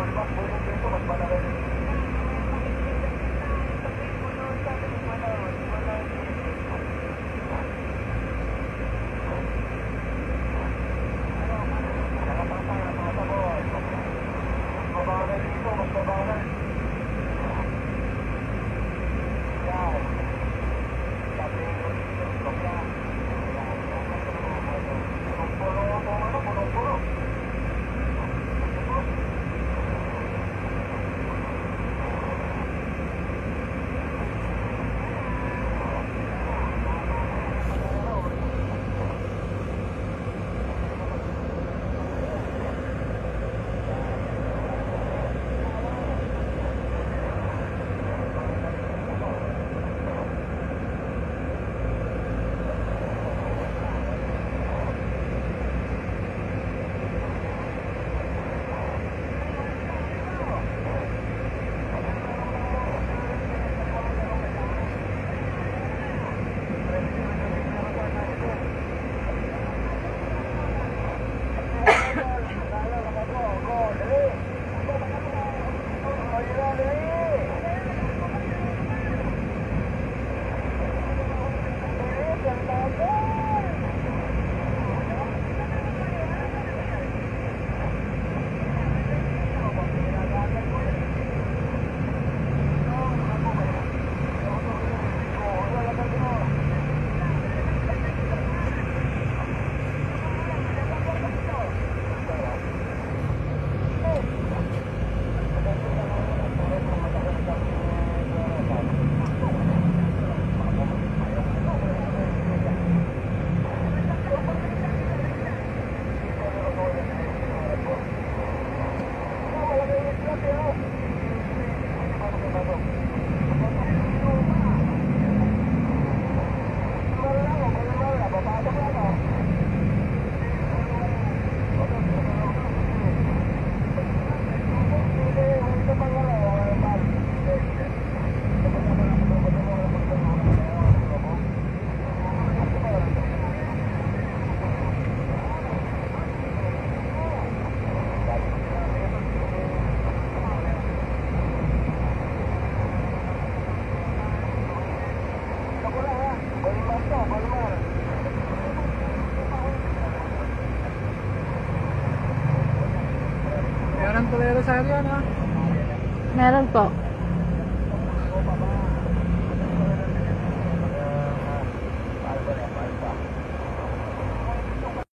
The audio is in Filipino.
Por más por un van a ver. Area, no? Meron po.